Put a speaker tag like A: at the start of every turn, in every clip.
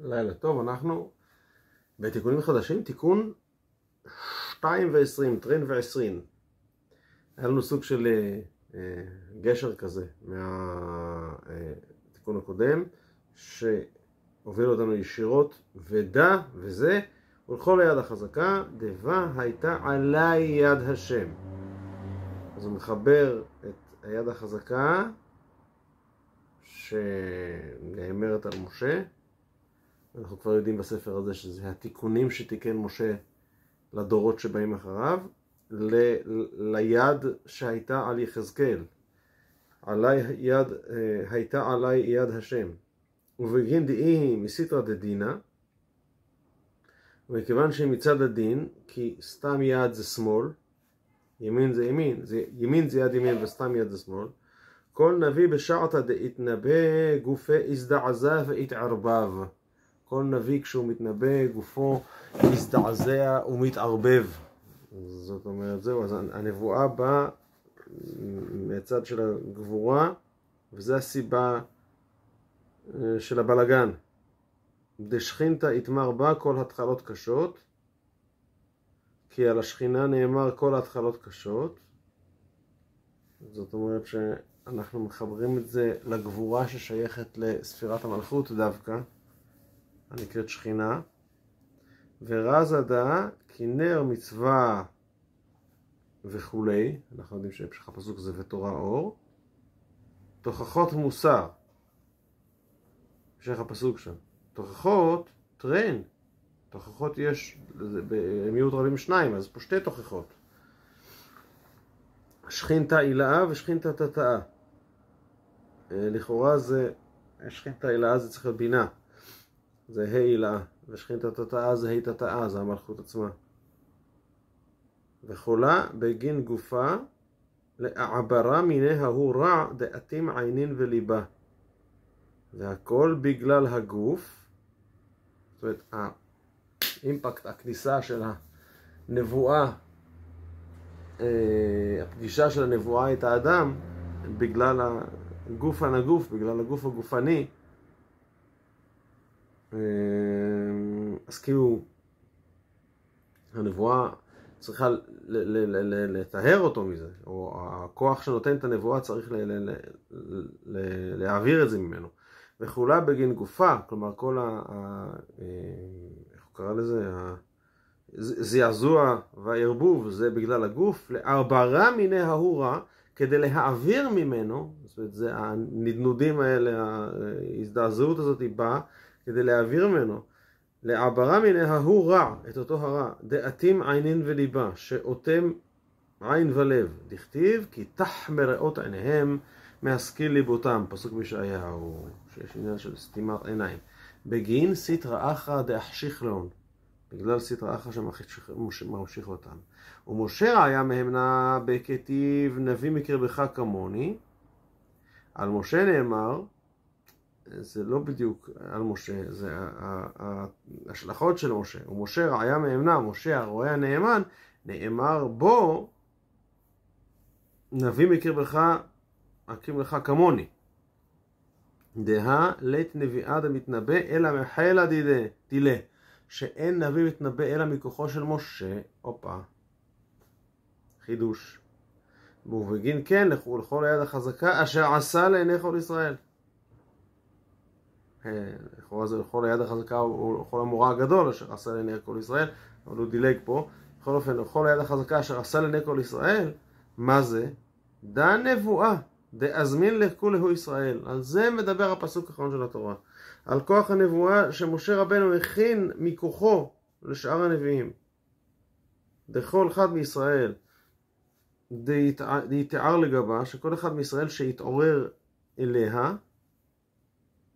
A: לילה טוב, אנחנו בתיקונים חדשים, תיקון 2 ו-20, טרן ו-20. היה לנו סוג של אה, אה, גשר כזה מהתיקון הקודם, שהוביל אותנו ישירות, ודע וזה, ולכל היד החזקה, דבה הייתה עלי יד השם. אז הוא מחבר את היד החזקה שנאמרת על משה, אנחנו כבר יודעים בספר הזה שזה התיקונים שתיקן משה לדורות שבאים אחריו, ל, ליד שהייתה על יחזקאל. עלי יד, אה, הייתה עלי יד השם. ובגין דאי מסיתרא דדינא, ומכיוון שמצד הדין, כי סתם יד זה שמאל, ימין זה ימין, זה, ימין זה יד ימין וסתם יד זה שמאל, כל נביא בשעתא דאתנבא גופי הזדעזע והתערבב. כל נביא כשהוא מתנבא גופו מזדעזע ומתערבב. זאת אומרת, זהו, אז הנבואה באה מהצד של הגבורה, וזו הסיבה אה, של הבלגן. דשכינתא יתמר בה כל התחלות קשות, כי על השכינה נאמר כל התחלות קשות. זאת אומרת שאנחנו מחברים את זה לגבורה ששייכת לספירת המלכות דווקא. הנקראת שכינה, ורזה דא כנר מצווה וכולי, אנחנו יודעים שהמשך הפסוק זה ותורה אור, תוכחות מוסר, המשך הפסוק שם, תוכחות טרן, תוכחות יש, מיעוט רבים שניים, אז פה שתי תוכחות, שכינתא הילאה ושכינתא תתאה, אה, לכאורה זה, שכינתא הילאה זה צריך להיות בינה זה ה' הילה, ושכינתא תתאה זה ה' תתאה, זה המלכות עצמה. וחולה בגין גופה לעברה מיני ההוא רע דעתים עינין וליבה. והכל בגלל הגוף, זאת אומרת האימפקט, הכניסה של הנבואה, אה, הפגישה של הנבואה את האדם, בגלל הגוף הנגוף, בגלל הגוף הגופני, אז כאילו, הנבואה צריכה לטהר אותו מזה, או הכוח שנותן את הנבואה צריך להעביר את זה ממנו. וכולה בגין גופה, כלומר כל ה... אה, איך הוא קרא לזה? הזעזוע והערבוב זה בגלל הגוף, לארברה מיני ההוא רע, כדי להעביר ממנו, זאת אומרת, זה הנדנודים האלה, ההזדעזעות הזאת היא באה כדי להעביר ממנו לעברה מן ההוא רע, את אותו הרע, דעתים עינין וליבה, שאותם עין ולב, דכתיב כי תח מראות עיניהם מהשכיל ליבותם, פסוק בישעיהו, שיש עניין של סתימת עיניים. בגין סטרא אחרא דאחשיך לאון, בגלל סטרא אחרא שממשיך אותם. ומשה ראיה מהם נא בכתיב נביא מקרבך כמוני, על משה נאמר זה לא בדיוק על משה, זה ההשלכות של משה. ומשה רעיה מאמנה, משה הרועה הנאמן, נאמר בו נביא מקרבך אקים לך כמוני. דהה לית נביאה דמתנבא אלא מחלה דילה, שאין נביא מתנבא אלא מכוחו של משה, הופה, חידוש. ובגין כן לכו לכל היד החזקה אשר עשה לעיני כל ישראל. לכאורה זה לכל היד החזקה הוא לכל המורה הגדול אשר עשה לעיני כל ישראל, אבל הוא דילג פה. בכל אופן, לכל היד החזקה אשר עשה לעיני כל ישראל, מה זה? דע נבואה, דאזמין לכולהו ישראל. על זה מדבר הפסוק האחרון של התורה. על כוח הנבואה שמשה רבנו הכין מכוחו לשאר הנביאים. דכל אחד מישראל דיתאר לגבה, שכל אחד מישראל שיתעורר אליה,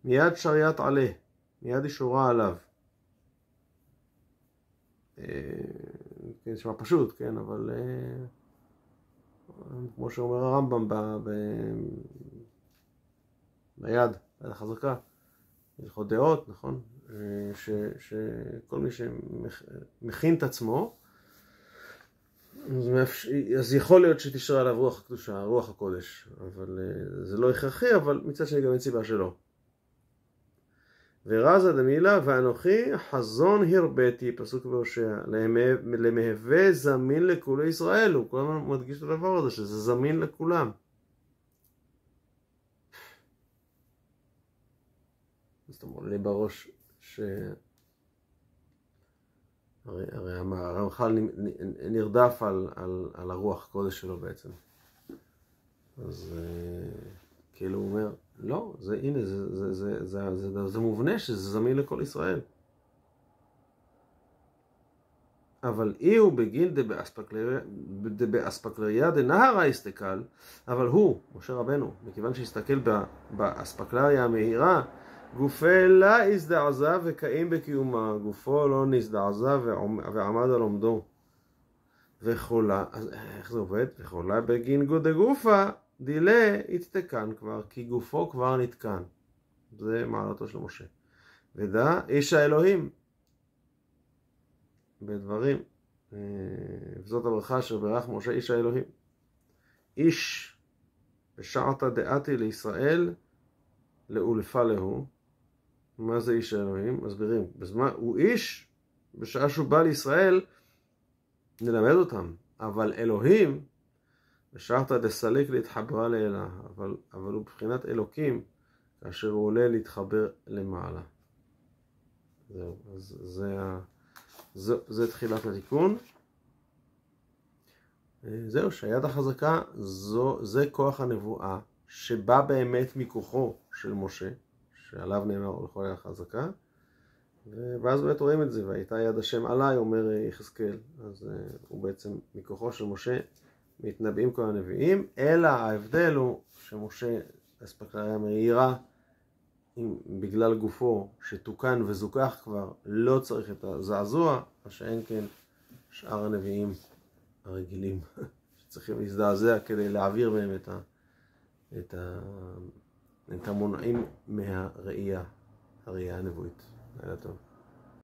A: מיד שריית עלה, מיד אישורה עליו. אה, כן, נשמע פשוט, כן, אבל אה, כמו שאומר הרמב"ם ב... ב... ביד, ביד החזקה, לך דעות, נכון? אה, ש, שכל מי שמכין את עצמו, אז יכול להיות שתשרה עליו רוח הקדושה, רוח הקודש, אבל זה לא הכרחי, אבל מצד שני גם אין סיבה שלא. ורזה דמילה ואנוכי חזון הרביתי, פסוק בהושע, למהווה זמין לכולי ישראל, הוא כל הזמן מדגיש את הדבר הזה, שזה זמין לכולם. זאת אומרת לי בראש ש... הרי, הרי הרמח"ל נרדף על, על, על הרוח קודש שלו בעצם. אז כאילו הוא אומר, לא, זה הנה, זה, זה, זה, זה, זה, זה, זה מובנה שזה זמין לכל ישראל. אבל אי הוא בגין דבאספקלריה דנהרה אסתקל, אבל הוא, משה רבנו, מכיוון שהסתכל באספקלריה המהירה, גופי לה הזדעזע וקיים בקיומה, גופו לא נזדעזע ועמד על עומדו. וחולה, אז איך זה עובד? וחולה בגין גודה גופה, דילה הצטקן כבר, כי גופו כבר נתקן. זה מעלתו של משה. ודע איש האלוהים. בדברים. אה, וזאת הברכה אשר ברך משה איש האלוהים. איש בשעתא דעתי לישראל לאולפה להו. מה זה איש האלוהים? מסבירים. בזמן, הוא איש, בשעה שהוא בא לישראל, נלמד אותם. אבל אלוהים, בשעתא דסליק להתחברה לאלה, אבל, אבל הוא בבחינת אלוקים, כאשר הוא עולה להתחבר למעלה. זהו, אז זה, זה, זה תחילת התיקון. זהו, שהיד החזקה זו, זה כוח הנבואה שבא באמת מכוחו של משה, שעליו נאמר לכל יד חזקה, ואז באמת רואים את זה, והייתה יד השם עליי, אומר יחזקאל, אז הוא בעצם מכוחו של משה מתנבאים כל הנביאים, אלא ההבדל הוא שמשה אספקלריה מהירה בגלל גופו שתוקן וזוכח כבר, לא צריך את הזעזוע, מה שאין כן שאר הנביאים הרגילים שצריכים להזדעזע כדי להעביר מהם את, ה, את, ה, את המונעים מהראייה, הראייה הנבואית. לילה טוב.